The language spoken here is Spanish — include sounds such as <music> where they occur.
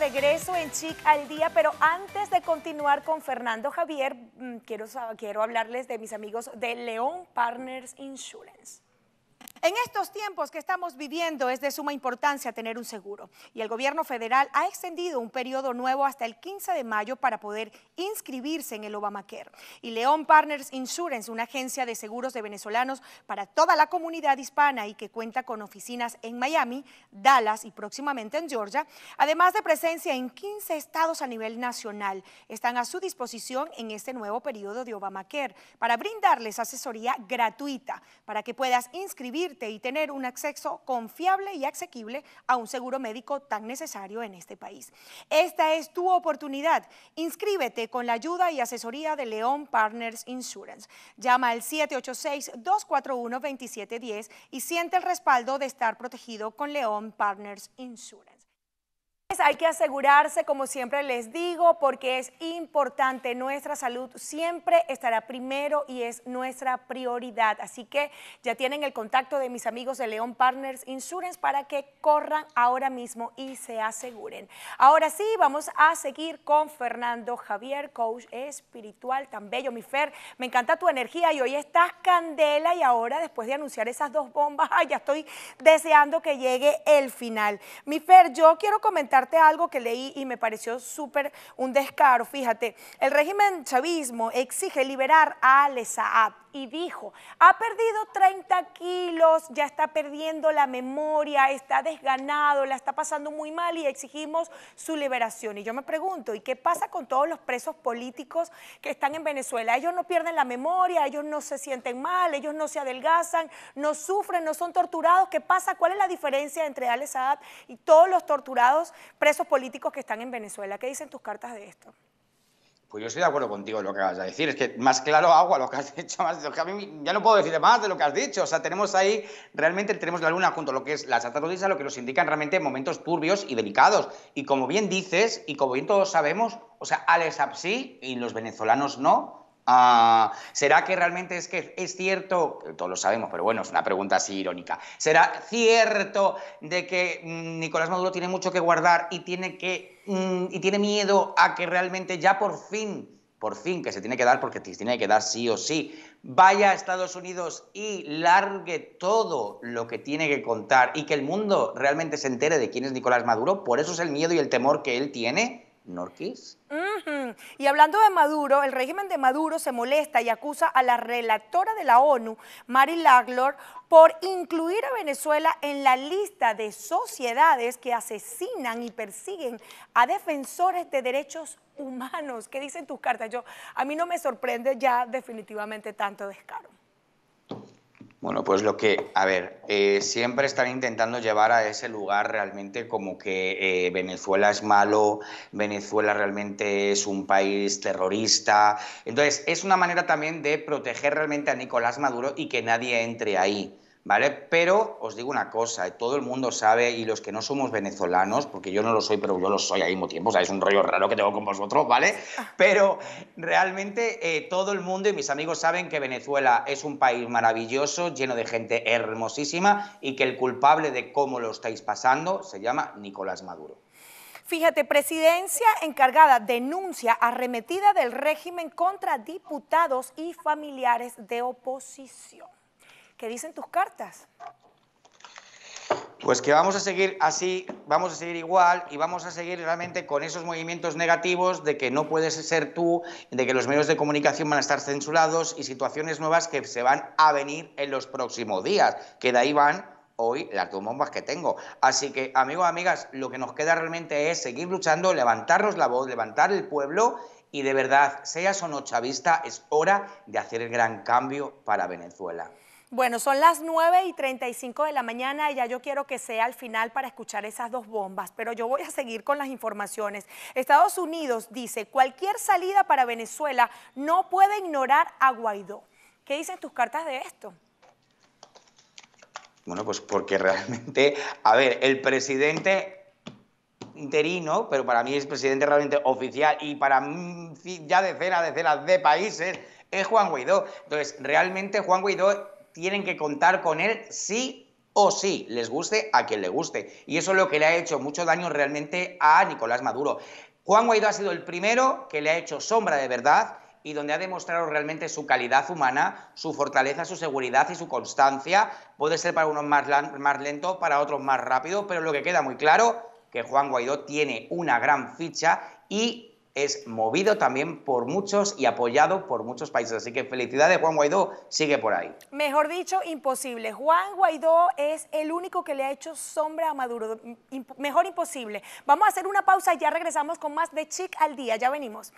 regreso en Chic al Día, pero antes de continuar con Fernando Javier, mm, quiero, quiero hablarles de mis amigos de León Partners Insurance. En estos tiempos que estamos viviendo es de suma importancia tener un seguro y el gobierno federal ha extendido un periodo nuevo hasta el 15 de mayo para poder inscribirse en el Obamacare. Y León Partners Insurance, una agencia de seguros de venezolanos para toda la comunidad hispana y que cuenta con oficinas en Miami, Dallas y próximamente en Georgia, además de presencia en 15 estados a nivel nacional, están a su disposición en este nuevo periodo de Obamacare para brindarles asesoría gratuita para que puedas y tener un acceso confiable y asequible a un seguro médico tan necesario en este país. Esta es tu oportunidad. Inscríbete con la ayuda y asesoría de León Partners Insurance. Llama al 786-241-2710 y siente el respaldo de estar protegido con León Partners Insurance. Hay que asegurarse, como siempre les digo, porque es importante. Nuestra salud siempre estará primero y es nuestra prioridad. Así que ya tienen el contacto de mis amigos de León Partners Insurance para que corran ahora mismo y se aseguren. Ahora sí, vamos a seguir con Fernando Javier, coach espiritual, tan bello, mi Fer. Me encanta tu energía y hoy estás candela y ahora después de anunciar esas dos bombas, <laughs> ya estoy deseando que llegue el final. Mi Fer, yo quiero comentar algo que leí y me pareció súper un descaro. Fíjate, el régimen chavismo exige liberar a al y dijo, ha perdido 30 kilos, ya está perdiendo la memoria, está desganado, la está pasando muy mal y exigimos su liberación. Y yo me pregunto, ¿y qué pasa con todos los presos políticos que están en Venezuela? Ellos no pierden la memoria, ellos no se sienten mal, ellos no se adelgazan, no sufren, no son torturados. ¿Qué pasa? ¿Cuál es la diferencia entre Al Saad y todos los torturados presos políticos que están en Venezuela? ¿Qué dicen tus cartas de esto? Pues yo estoy de acuerdo contigo en lo que vas a decir. Es que más claro agua lo que has <laughs> dicho. Más, que a mí ya no puedo decir más de lo que has dicho. O sea, tenemos ahí, realmente tenemos la luna junto a lo que es la sacerdotisa, lo que nos indican realmente momentos turbios y delicados. Y como bien dices, y como bien todos sabemos, o sea, Alex y los venezolanos no, Ah, ¿Será que realmente es que es cierto, todos lo sabemos, pero bueno, es una pregunta así irónica, ¿será cierto de que mm, Nicolás Maduro tiene mucho que guardar y tiene, que, mm, y tiene miedo a que realmente ya por fin, por fin, que se tiene que dar porque tiene que dar sí o sí, vaya a Estados Unidos y largue todo lo que tiene que contar y que el mundo realmente se entere de quién es Nicolás Maduro? ¿Por eso es el miedo y el temor que él tiene? Norquis. Y hablando de Maduro, el régimen de Maduro se molesta y acusa a la relatora de la ONU, Mary Laglor, por incluir a Venezuela en la lista de sociedades que asesinan y persiguen a defensores de derechos humanos. ¿Qué dicen tus cartas? Yo, a mí no me sorprende ya definitivamente tanto descaro. Bueno, pues lo que, a ver, eh, siempre están intentando llevar a ese lugar realmente como que eh, Venezuela es malo, Venezuela realmente es un país terrorista. Entonces, es una manera también de proteger realmente a Nicolás Maduro y que nadie entre ahí. ¿Vale? Pero os digo una cosa, todo el mundo sabe, y los que no somos venezolanos, porque yo no lo soy, pero yo lo soy al mismo tiempo, o sea, es un rollo raro que tengo con vosotros, ¿vale? Ah. Pero realmente eh, todo el mundo y mis amigos saben que Venezuela es un país maravilloso, lleno de gente hermosísima, y que el culpable de cómo lo estáis pasando se llama Nicolás Maduro. Fíjate, presidencia encargada denuncia arremetida del régimen contra diputados y familiares de oposición. ¿Qué dicen tus cartas? Pues que vamos a seguir así, vamos a seguir igual y vamos a seguir realmente con esos movimientos negativos de que no puedes ser tú, de que los medios de comunicación van a estar censurados y situaciones nuevas que se van a venir en los próximos días, que de ahí van hoy las dos bombas que tengo. Así que, amigos, amigas, lo que nos queda realmente es seguir luchando, levantarnos la voz, levantar el pueblo y de verdad, seas o no chavista, es hora de hacer el gran cambio para Venezuela. Bueno, son las 9 y 35 de la mañana y ya yo quiero que sea al final para escuchar esas dos bombas, pero yo voy a seguir con las informaciones. Estados Unidos dice, cualquier salida para Venezuela no puede ignorar a Guaidó. ¿Qué dicen tus cartas de esto? Bueno, pues porque <laughs> realmente, a ver, el presidente interino, pero para mí es presidente realmente oficial y para ya decenas, decenas de países, es Juan Guaidó. Entonces, realmente Juan Guaidó tienen que contar con él sí o sí, les guste a quien le guste. Y eso es lo que le ha hecho mucho daño realmente a Nicolás Maduro. Juan Guaidó ha sido el primero que le ha hecho sombra de verdad y donde ha demostrado realmente su calidad humana, su fortaleza, su seguridad y su constancia. Puede ser para unos más, más lento, para otros más rápido, pero lo que queda muy claro que Juan Guaidó tiene una gran ficha y es movido también por muchos y apoyado por muchos países. Así que felicidades, Juan Guaidó, sigue por ahí. Mejor dicho, imposible. Juan Guaidó es el único que le ha hecho sombra a Maduro. mejor imposible. Vamos a hacer una pausa y ya regresamos con más de Chic al día. Ya venimos.